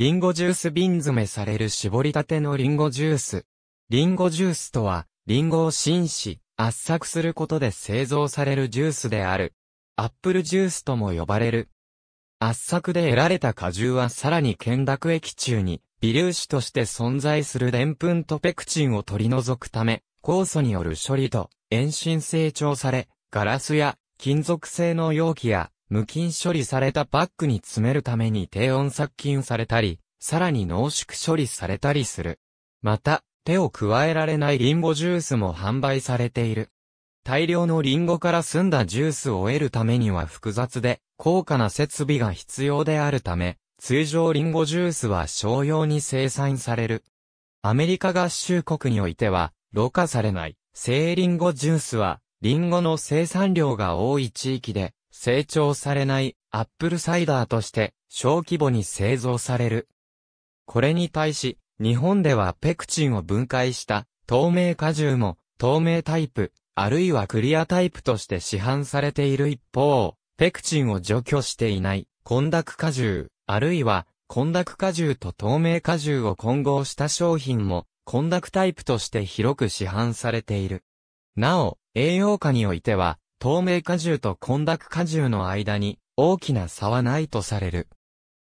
リンゴジュース瓶詰めされる絞りたてのリンゴジュース。リンゴジュースとは、リンゴを浸し、圧搾することで製造されるジュースである。アップルジュースとも呼ばれる。圧搾で得られた果汁はさらに懸濁液中に微粒子として存在する澱粉とペクチンを取り除くため、酵素による処理と遠心成長され、ガラスや金属製の容器や無菌処理されたパックに詰めるために低温殺菌されたり、さらに濃縮処理されたりする。また、手を加えられないリンゴジュースも販売されている。大量のリンゴから澄んだジュースを得るためには複雑で高価な設備が必要であるため、通常リンゴジュースは商用に生産される。アメリカ合衆国においては、ろ過されない、生リンゴジュースは、リンゴの生産量が多い地域で、清澄されないアップルサイダーとして小規模に製造される。これに対し、日本ではペクチンを分解した透明果汁も透明タイプ、あるいはクリアタイプとして市販されている一方、ペクチンを除去していない混濁果汁、あるいは、混濁果汁と透明果汁を混合した商品も、混濁タイプとして広く市販されている。なお、栄養価においては、透明果汁と混濁果汁の間に大きな差はないとされる。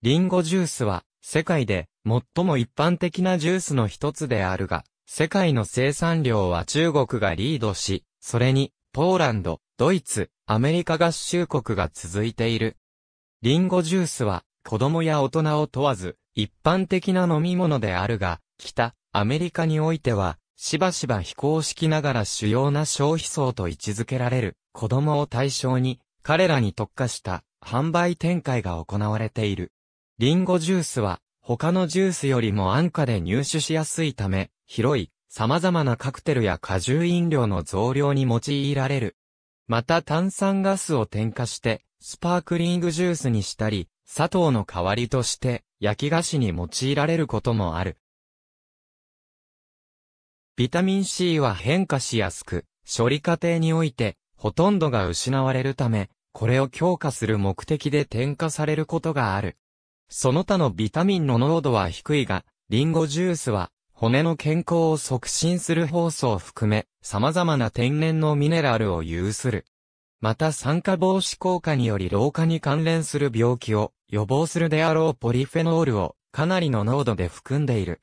リンゴジュースは世界で最も一般的なジュースの一つであるが、世界の生産量は中国がリードし、それにポーランド、ドイツ、アメリカ合衆国が続いている。リンゴジュースは子供や大人を問わず、一般的な飲み物であるが、北、アメリカにおいては、しばしば非公式ながら主要な消費層と位置づけられる、子供を対象に、彼らに特化した販売展開が行われている。リンゴジュースは、他のジュースよりも安価で入手しやすいため、広い、様々なカクテルや果汁飲料の増量に用いられる。また炭酸ガスを添加して、スパークリングジュースにしたり、砂糖の代わりとして焼き菓子に用いられることもある。ビタミン C は変化しやすく、処理過程においてほとんどが失われるため、これを強化する目的で添加されることがある。その他のビタミンの濃度は低いが、リンゴジュースは骨の健康を促進する酵素を含め、様々な天然のミネラルを有する。また酸化防止効果により老化に関連する病気を予防するであろうポリフェノールをかなりの濃度で含んでいる。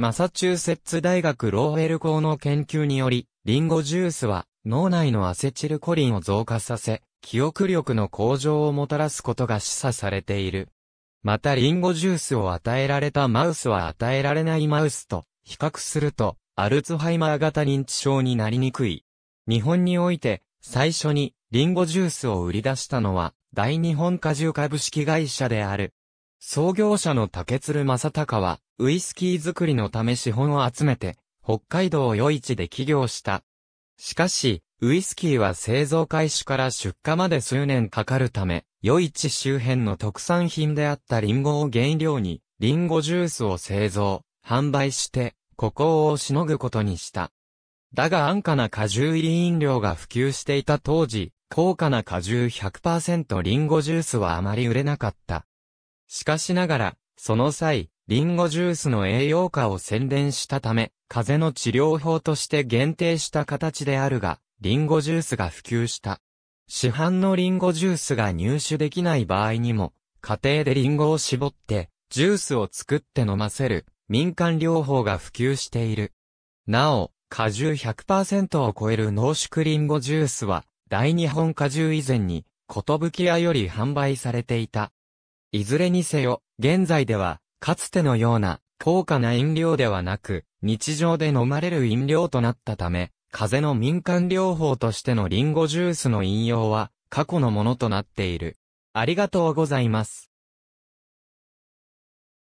マサチューセッツ大学ローウェル校の研究により、リンゴジュースは脳内のアセチルコリンを増加させ、記憶力の向上をもたらすことが示唆されている。またリンゴジュースを与えられたマウスは与えられないマウスと比較すると、アルツハイマー型認知症になりにくい。日本において、最初にリンゴジュースを売り出したのは、大日本果汁株式会社である。創業者の竹鶴正隆は、ウイスキー作りのため資本を集めて、北海道余市で起業した。しかし、ウイスキーは製造開始から出荷まで数年かかるため、余市周辺の特産品であったリンゴを原料に、リンゴジュースを製造、販売して、孤高をしのぐことにした。だが安価な果汁入り飲料が普及していた当時、高価な果汁100%リンゴジュースはあまり売れなかった。しかしながら、その際、リンゴジュースの栄養価を宣伝したため、風邪の治療法として限定した形であるが、リンゴジュースが普及した。市販のリンゴジュースが入手できない場合にも、家庭でリンゴを絞って、ジュースを作って飲ませる民間療法が普及している。なお、果汁100%を超える濃縮リンゴジュースは、大日本果汁以前に、ことぶき屋より販売されていた。いずれにせよ、現在では、かつてのような、高価な飲料ではなく、日常で飲まれる飲料となったため、風邪の民間療法としてのリンゴジュースの引用は、過去のものとなっている。ありがとうございます。